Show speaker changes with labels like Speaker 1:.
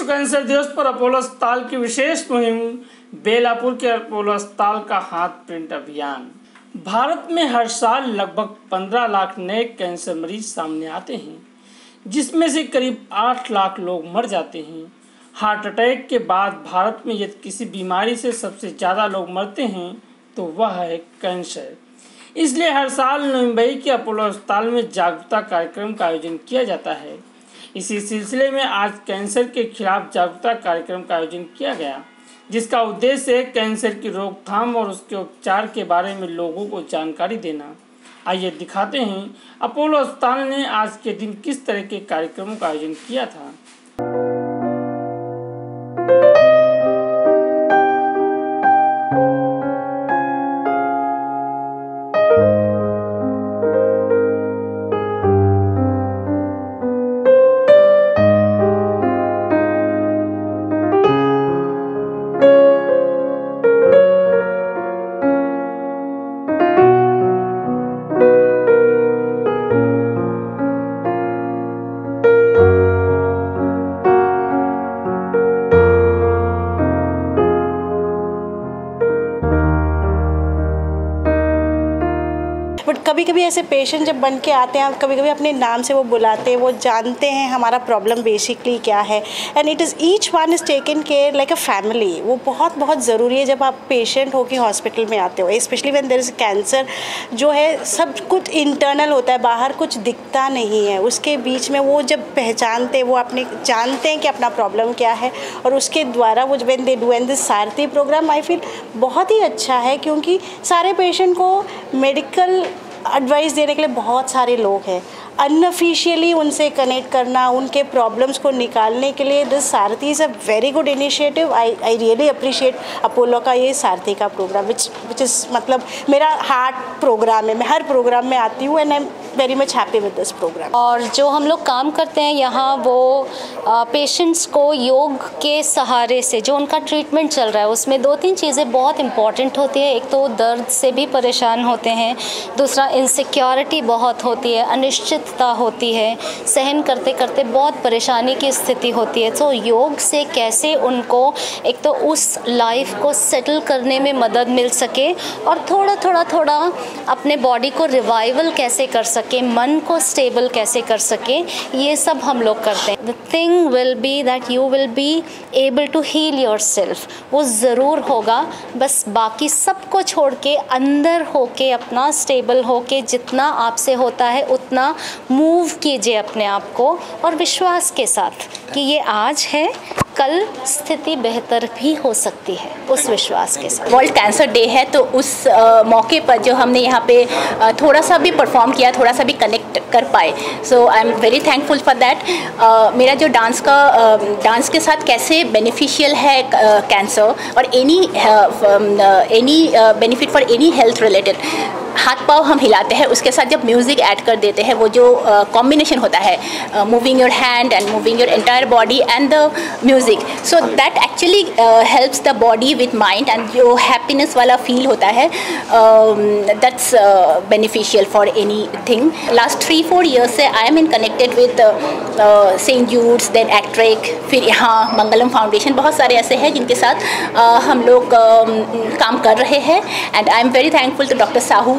Speaker 1: Cancer दिवस पर Apollo अस्पताल की विशेष मुहिम, बेलापुर के अपोलो अस्पताल का हाथ प्रिंट अभियान। भारत में हर साल लगभग 15 लाख नए कैंसर मरीज़ सामने आते हैं, जिसमें से करीब 8 लाख लोग मर जाते हैं। हार्ट अटैक के बाद भारत में यदि किसी बीमारी से सबसे ज़्यादा लोग मरते हैं तो वह है कैंसर। इसलिए हर साल मुंबई के अपोलो अस्पताल में जागरूकता कार्यक्रम का आयोजन किया जाता है। इसी सिलसिले में आज कैंसर के खिलाफ जागरूकता कार्यक्रम का आयोजन किया गया, जिसका उद्देश्य है कैंसर की रोकथाम और उसके उपचार के बारे में लोगों को जानकारी देना। आइए दिखाते हैं, अपोलो अस्पताल ने आज के दिन किस तरह के कार्यक्रमों का आयोजन किया था।
Speaker 2: बट कभी कभी ऐसे पेशेंट जब बन के आते हैं कभी कभी अपने नाम से वो बुलाते हैं, वो जानते हैं हमारा प्रॉब्लम बेसिकली क्या है। And it is each one is taken care like a family वो बहुत बहुत ज़रूरी है जब आप पेशेंट होकर हॉस्पिटल में आते हो specially when there is cancer जो है, सब कुछ इंटरनल होता है, बाहर कुछ दिखता नहीं है। उसके बीच में वो जब पहचानते वो अपने, जानते हैं कि अपना प्रॉब्लम क्या है और उसके द्वारा वो when they do an this Sarathi program I feel बहुत ही अच्छा है क्योंकि सारे पेशेंट को मेडिकल एडवाइस देने के लिए बहुत सारे लोग हैं। अनऑफिशियली उनसे कनेक्ट करना, उनके प्रॉब्लम्स को निकालने के लिए this Sarathi is a very good initiative I I really appreciate Apollo का ये सारथी का प्रोग्राम विच विच इज़ मतलब मेरा हार्ट प्रोग्राम है। मैं हर प्रोग्राम में आती हूँ and I very much happy with this program
Speaker 3: और जो हम लोग काम करते हैं यहाँ वो पेशेंट्स को योग के सहारे से जो उनका ट्रीटमेंट चल रहा है, उसमें दो तीन चीज़ें बहुत इंपॉर्टेंट होती है। एक तो दर्द से भी परेशान होते हैं, दूसरा इनसिक्योरिटी बहुत होती है, अनिश्चितता होती है, सहन करते करते बहुत परेशानी की स्थिति होती है। तो योग से कैसे उनको एक तो उस लाइफ को सेटल करने में मदद मिल सके और थोड़ा थोड़ा थोड़ा अपने बॉडी को रिवाइवल कैसे कर सके। सके मन को स्टेबल कैसे कर सके, ये सब हम लोग करते हैं। The thing will be that you will be able to heal yourself वो ज़रूर होगा, बस बाकी सबको छोड़ के, अंदर होके, अपना स्टेबल होके, जितना आपसे होता है, उतना मूव कीजिए अपने आप को और विश्वास के साथ कि ये आज है कल स्थिति बेहतर भी हो सकती है उस विश्वास के साथ।
Speaker 4: वर्ल्ड कैंसर डे है तो उस आ, मौके पर जो हमने यहाँ पे आ, थोड़ा सा भी परफॉर्म किया थोड़ा सा भी कनेक्ट कर पाए। So I am very thankful for that मेरा जो डांस का डांस के साथ कैसे बेनिफिशियल है कैंसर और any any benefit for any health related हाथ पाव हम हिलाते हैं उसके साथ जब म्यूज़िक ऐड कर देते हैं वो जो कॉम्बिनेशन होता है moving your hand and moving your entire body and the music so that actually helps the body with mind and जो हैप्पीनेस वाला फील होता है that's beneficial for any thing last three four years से I am in connected with Saint Jude's then ACTREC फिर यहाँ मंगलम foundation बहुत सारे ऐसे हैं जिनके साथ uh, हम लोग uh, काम कर रहे हैं. And I am very thankful to doctor Sahu